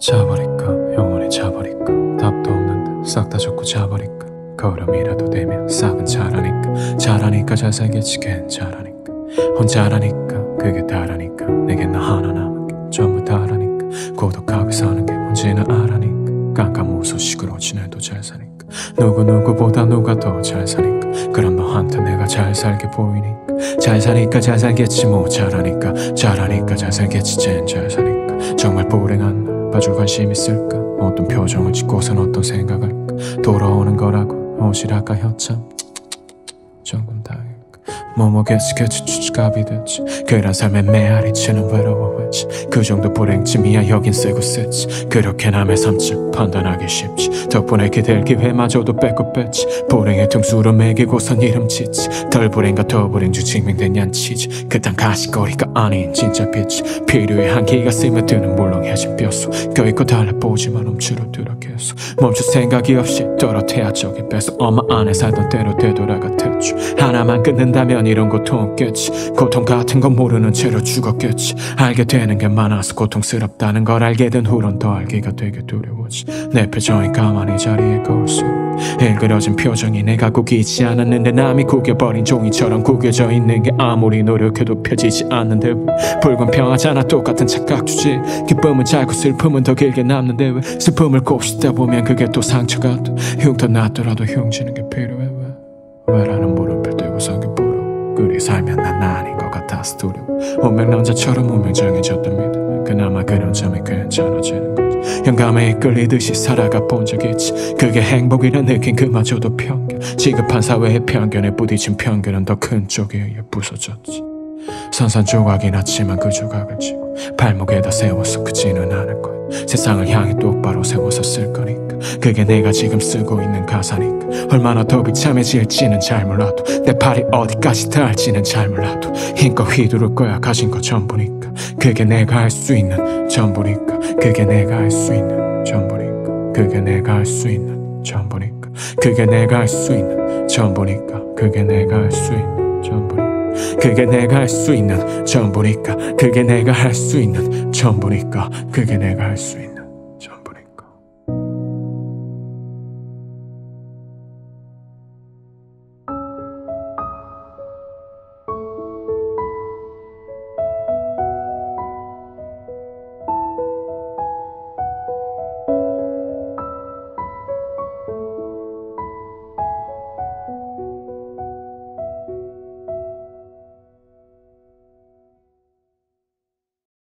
자버릴까? 영원히 자버릴까? 답도 없는데 싹 다 적고 자버릴까? 걸음이라도 되면 싹은 잘하니까. 잘하니까 잘 살겠지 괜찮으니까. 혼자라니까 그게 다라니까. 내겐 나 하나 남은 게 전부 다라니까. 고독하게 사는 게 뭔지는 알아니까. 깜깜무소 식으로 지내도 잘 사니까. 누구누구보다 누가 더 잘 사니까. 그럼 너한테 내가 잘 살게 보이니까. 잘 사니까 잘 살겠지 뭐 잘하니까. 잘하니까 잘 살겠지 쟨 잘 사니까. 정말 불행한 날 봐줄 관심 있을까? 어떤 표정을 짓고선 어떤 생각을 할까? 돌아오는 거라고 오시라까 협참. 조금 다행일까 뭐뭐겠지 그치 추추갑이 됐지. 그런 삶에 메아리치는 외로워 했지 그 정도 불행쯤이야 여긴 쓰고 쓰지. 그렇게 남의 삶쯤 판단하기 쉽지. 덕분에 기댈 기회마저도 뺏고 뺐지. 불행의 등수로 매기고선 이름 짓지. 덜 불행과 더 불행 중 증명된 얀치지. 그딴 가시거리가 아닌 진짜 빛이. 필요해 한기가 스며드는 물렁해진 뼈속 껴있고 달라보지만 움츠러들어 계속 멈출 생각이 없이 떨어태야 저기 뺏어 엄마 안에 살던 때로 되돌아가 대충 하나만 끊는다면 이런 고통 없겠지. 고통 같은 건 모르는 채로 죽었겠지. 알게 되는 게 많아서 고통스럽다는 걸 알게 된 후론 더 알기가 되게 두려워지. 내 표정이 가만히 자리에 거울속 일그러진 표정이 내가 구기지 않았는데 남이 구겨버린 종이처럼 구겨져 있는 게 아무리 노력해도 펴지지 않는데 왜? 불공평하잖아 똑같은 착각 주제 기쁨은 짧고 슬픔은 더 길게 남는데 왜? 슬픔을 곱씹다 보면 그게 또 상처가 또 흉터 났더라도 흉지는 게 필요해 왜? 왜라는 물음표 들고 서기 부러 그리 살면 난 아닌 것 같아서 두려워 운명 남자처럼 운명정해졌던 믿음 그나마 그런 점이 괜찮아지는 거지. 영감에 이끌리듯이 살아가 본 적 있지. 그게 행복이란 느낀 그마저도 편견. 지급한 사회의 편견에 부딪힌 편견은 더 큰 쪽에 의해 부서졌지. 산산조각이 났지만 그 조각을 쥐고 발목에다 세워서 크지는 않을 거야. 세상을 향해 똑바로 세워서 쓸 거니까 그게 내가 지금 쓰고 있는 가사니까. 얼마나 더 비참해질지는 잘 몰라도 내 팔이 어디까지 닿을지는 잘 몰라도 힘껏 휘두를 거야 가진 거 전부니까. 그게 내가 할 수 있는 전부니까. 그게 내가 할 수 있는 전부니까. 그게 내가 할 수 있는 전부니까. 그게 내가 할 수 있는 전부니까. 그게 내가 할 수 있는 전부니까. 그게 내가 할 수 있는 전부니까. 그게 내가 할 수 있는 전부니까. 그게 내가 할 수 있는